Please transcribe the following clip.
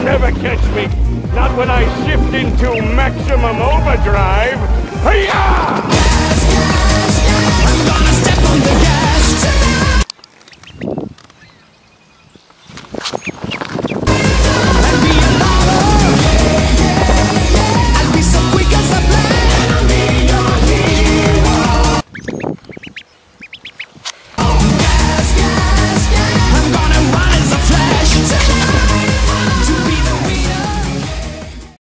You'll never catch me. Not when I shift into maximum overdrive. Hi-ya!